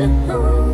alone